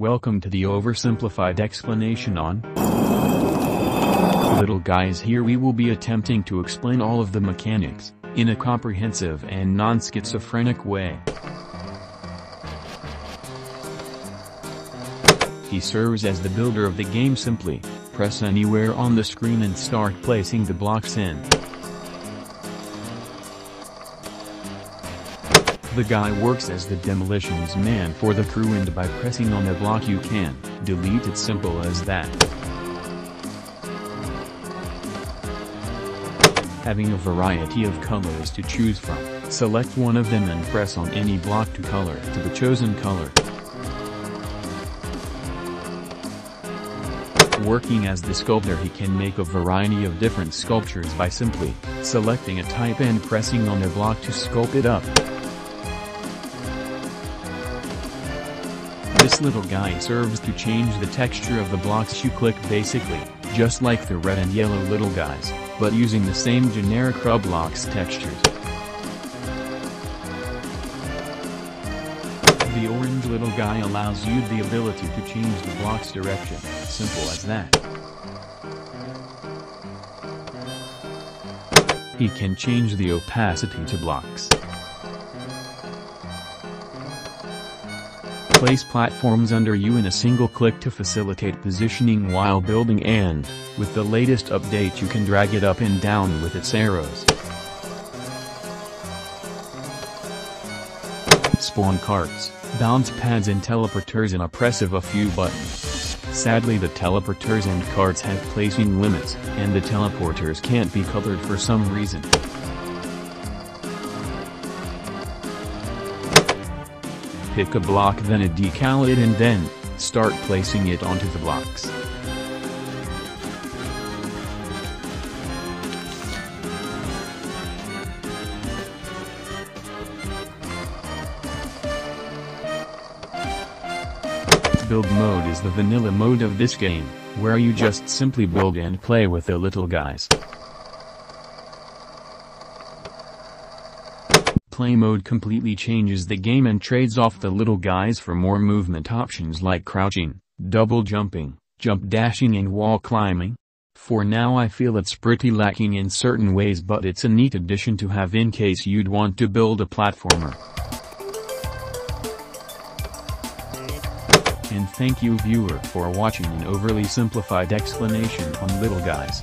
Welcome to the oversimplified explanation on Little Guys here we will be attempting to explain all of the mechanics, in a comprehensive and non-schizophrenic way. He serves as the builder of the game simply, press anywhere on the screen and start placing the blocks in. The guy works as the demolitions man for the crew and by pressing on a block you can delete it simple as that. Having a variety of colors to choose from, select one of them and press on any block to color to the chosen color. Working as the sculptor he can make a variety of different sculptures by simply selecting a type and pressing on a block to sculpt it up. This little guy serves to change the texture of the blocks you click basically, just like the red and yellow little guys, but using the same generic Roblox textures. The orange little guy allows you the ability to change the block's direction, simple as that. He can change the opacity to blocks. Place platforms under you in a single click to facilitate positioning while building and, with the latest update you can drag it up and down with its arrows. Spawn carts, bounce pads and teleporters in a press of a few buttons. Sadly the teleporters and carts have placing limits, and the teleporters can't be colored for some reason. Pick a block then a decal it and then, start placing it onto the blocks. Build mode is the vanilla mode of this game, where you just simply build and play with the little guys. Play mode completely changes the game and trades off the little guys for more movement options like crouching, double jumping, jump dashing and wall climbing. For now I feel it's pretty lacking in certain ways but it's a neat addition to have in case you'd want to build a platformer. And thank you viewer for watching an overly simplified explanation on Little Guys.